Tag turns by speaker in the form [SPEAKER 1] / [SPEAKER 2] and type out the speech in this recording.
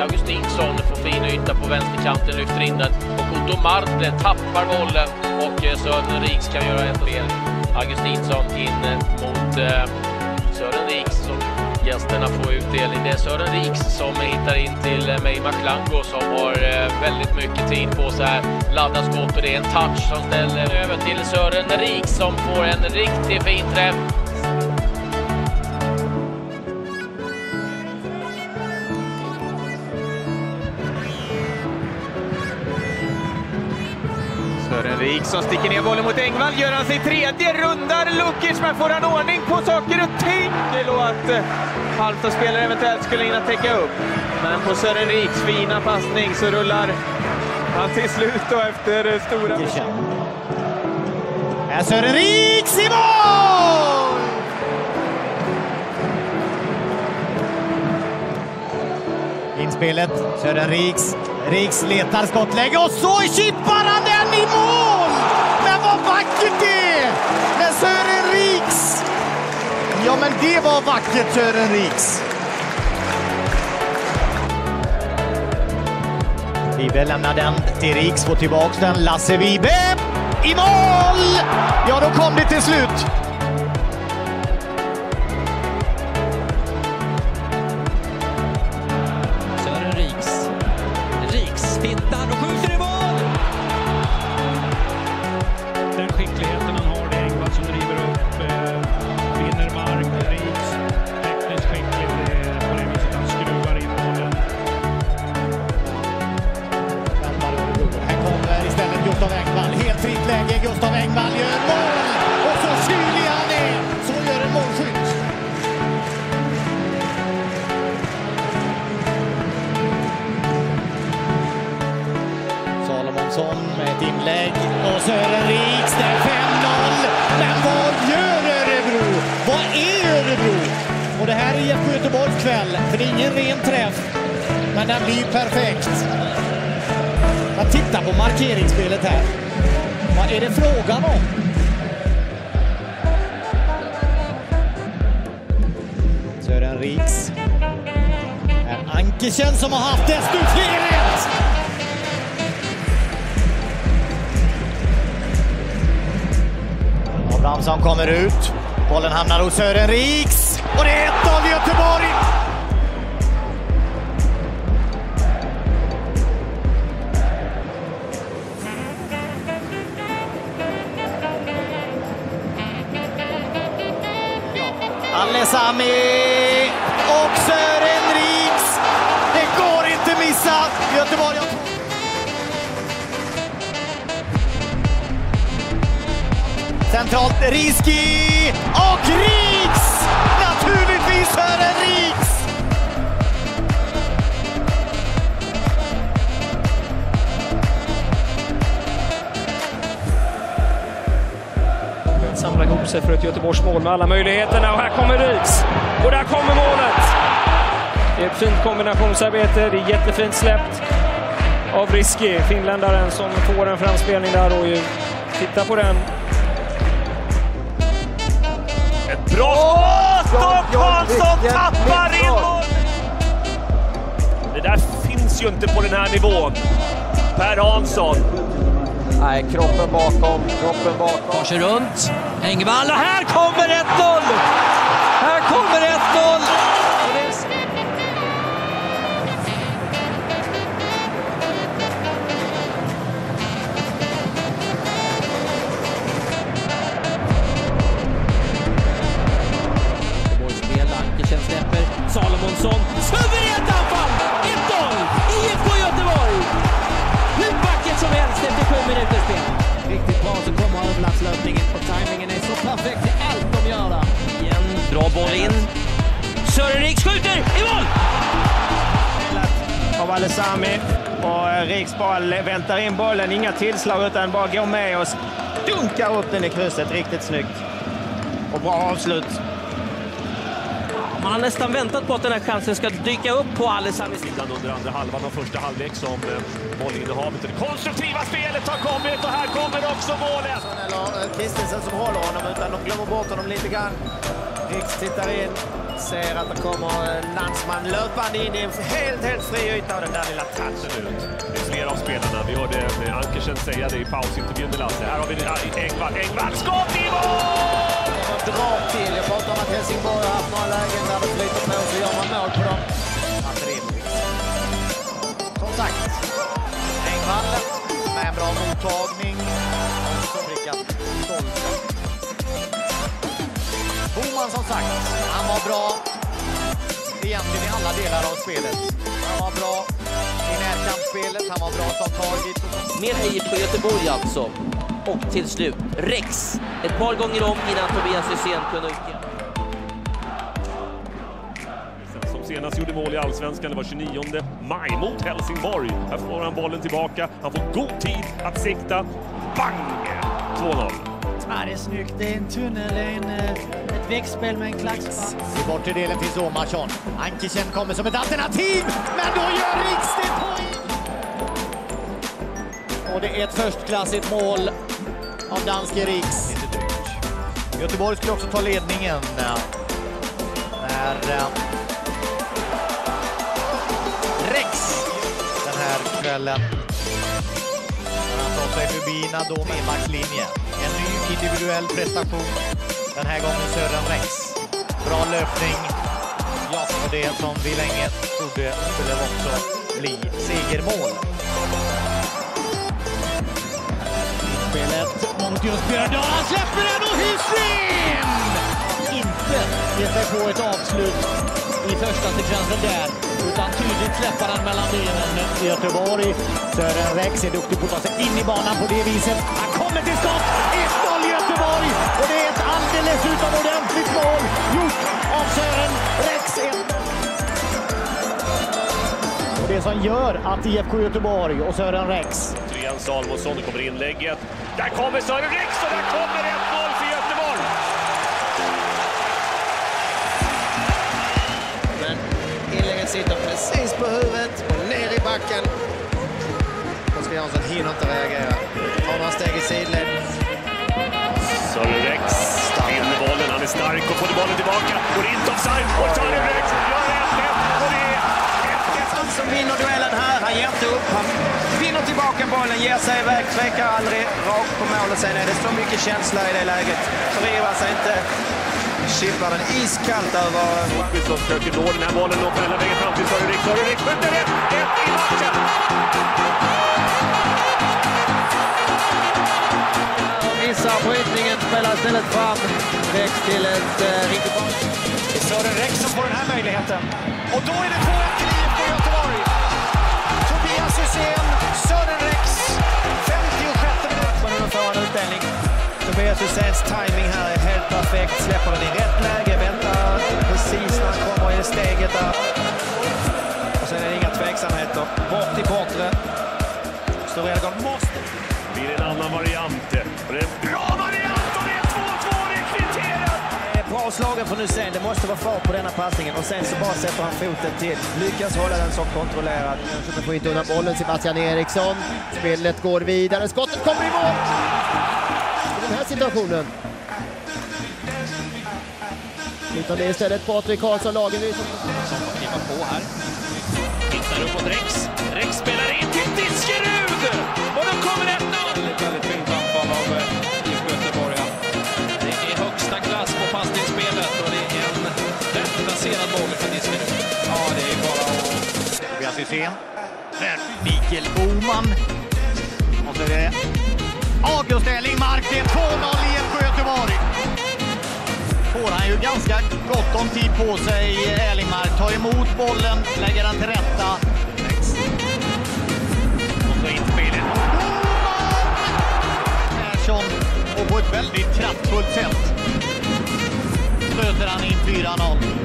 [SPEAKER 1] Augustinsson får fin yta på vänsterkanten, lyfter in den. Och Otto Martle tappar bollen och eh, Sören Riks kan göra ett fel. Augustinsson in eh, mot eh, Sören Riks som gästerna får utdelning. Det är Sören Riks som hittar in till May Maklango som har väldigt mycket tid på sig här. Laddar skott och det är en touch som ställer över till Sören Riks som får en riktigt fin träff.
[SPEAKER 2] Rik som sticker ner bollen mot Engvall. Gör han sig tredje, rundar Lukic, men får han ordning på saker och ting? Det låg att eh, Halmstad-spelare eventuellt skulle hinna täcka upp. Men på Sören Riks fina passning så rullar han till slut då efter eh, stora...
[SPEAKER 3] Är Sören Riks i mål! Inspelet, Sören Riks. Riks letar skottläge och så chippar han den i mål! Men vad vackert det är! Med Sören Riks! Ja, men det var vackert, Sören Riks. Vibe lämnar den till Riks, får tillbaka den. Lasse Vibe i mål! Ja, då kom det till slut. Salomonsson med ett inlägg. Och Sören Riks, där 5-0. Men vad gör Örebro? Vad är Örebro? Och det här är IFK Göteborgs kväll, för det är ingen ren träff. Men den blir perfekt. Jag tittar på markeringsspelet här. Vad är det frågan om? Sören Riks. Ankersen som har haft desto fler Samson kommer ut. Bollen hamnar hos Sören Riks. Och det är 1-0 Göteborg! Alesami och Sören Riks. Det går inte missa. Göteborg Centralt Riski och Riks! Naturligtvis Sören Riks!
[SPEAKER 4] Samlar ihop sig för ett Göteborgsmål med alla möjligheterna och här kommer Riks. Och där kommer målet! Det är ett fint kombinationsarbete, det är jättefint släppt av Riski, finländaren som får en framspelning där och ju, tittar på den.
[SPEAKER 5] Bra skott och Hansson tappar in bollen! Det där finns ju inte på den här nivån. Per Hansson.
[SPEAKER 1] Nej, kroppen bakom, kroppen bakom.
[SPEAKER 6] Tar sig runt. Engvall och här kommer 1-0! Här kommer 1-0!
[SPEAKER 7] Alesami. Och eh, Riks bara le- väntar in bollen, inga tillslag utan bara går med och dunkar upp den i krysset. Riktigt snyggt. Och bra avslut.
[SPEAKER 1] Man har nästan väntat på att den här chansen ska dyka upp på Alessandro
[SPEAKER 5] Sidan under andra halvan av första halvlek som eh, bollinnehavet det konstruktiva spelet har kommit och här kommer också målet!
[SPEAKER 3] Eller Kristensen som håller honom, utan de glömmer bort honom lite grann. Riks tittar in.
[SPEAKER 7] Ser att det kommer landsman löpande in i en helt, helt fri yta av den där lilla touchen.
[SPEAKER 5] Absolut. Det är flera av spelarna. Vi hörde Ankersen säga det i pausintervjun med Lasse. Här har vi Engvall. Engvall, skott i mål!
[SPEAKER 3] De drar till. Jag pratar om att Helsingborg har haft några lägen där det flyter på, så gör man mål på dem. Som sagt, Engvall med en bra mottagning. Och Stolpe. Boman som sagt, bra egentligen i alla delar av spelet. Han var bra i närkampsspelet, han var bra som tagit.
[SPEAKER 6] Mer hejer på Göteborg alltså. Och till slut, Rex. Ett par gånger om innan Tobias Hysén kunde utjämna.
[SPEAKER 5] Som senast gjorde mål i Allsvenskan, det var 29 maj mot Helsingborg. Här får han bollen tillbaka. Han får god tid att sikta. Bang! 2-0.
[SPEAKER 3] Ja, det är snyggt. Det är en tunnel, en, eh, ett växtspel med en klackspark. I bortre delen finns Omarsson. Ankersen kommer som ett alternativ, men då gör Riks det poäng! Och det är ett förstklassigt mål av danske Riks. Göteborg skulle också ta ledningen när eh, Rex den här kvällen när han tar sig förbi Nadom i backlinje. En ny individuell prestation. Den här gången Sören Rex. Bra löpning. Ja, och det som vi länge trodde skulle också bli segermål. Spelet mot just Björndal. Han släpper den och Hysén! Inte ger sig på ett avslut i första sekvensen där, utan tydligt släpper han mellan benen Göteborg. Sören Rex är duktig på att ta sig in i banan på det viset. Han kommer till skott! Är ett alldeles utomordentligt mål gjort av Sören Rex. Och det som gör att IFK Göteborg och Sören Rex
[SPEAKER 5] Trean Salomonsson, det kommer inlägget. Där kommer Sören Rex och där kommer 1-0 för Göteborg!
[SPEAKER 7] Men inlägget sitter precis på huvudet och ner i backen. Oskar Jansson hinner inte reagera. Tar några steg i sidled.
[SPEAKER 5] Och får bollen tillbaka. Går inte offside och Rex gör 1-1 och det är 1-1.
[SPEAKER 7] Han som vinner duellen här, han ger inte upp. Han vinner tillbaka bollen, ger sig iväg, tvekar aldrig rakt på mål. Och sen är det så mycket känsla i det läget. Förivrar sig inte. Chippar den iskallt över...
[SPEAKER 5] Åkesson försöker nå den här bollen och hela vägen fram till. Sören Rex skjuter 1-1 i matchen!
[SPEAKER 2] Missar brytningen, spelar istället fram Rex till ett eh, riktigt bra...
[SPEAKER 3] Det är Sören Rex som får den här möjligheten. Och då är det 2-1 till IFK Göteborg. Tobias Hysén, Sören Rex, 56 minuten.
[SPEAKER 7] Men nu får han utdelning. Tobias Hyséns timing här är helt perfekt. Släpper den i rätt läge, väntar precis när han kommer i steget där. Och sen är det inga tveksamheter. Bort till bortre. Storelgård måste...
[SPEAKER 5] Det blir en annan variant. Och det är en bra variant
[SPEAKER 7] Bra slagen från Hysén. Det måste vara fart på denna passningen. Och sen så bara sätter han foten till. Lyckas hålla den så kontrollerad.
[SPEAKER 8] Kanske får inte undan bollen Sebastian Eriksson. Spelet går vidare. Skottet kommer i mål! I den här situationen. Utan det är istället Patrik Karlsson Lagerby som...
[SPEAKER 1] Som får kliva på här. Tittar uppåt. Rex
[SPEAKER 3] Hysén. Mikael Boman. Och så är det August Erlingmark. Det är 2-0 i Göteborg. Får han ju ganska gott om tid på sig, Erlingmark. Tar emot bollen, lägger den till rätta. Och så inspelet. Persson. Och på ett väldigt kraftfullt sätt stöter han in 4-0.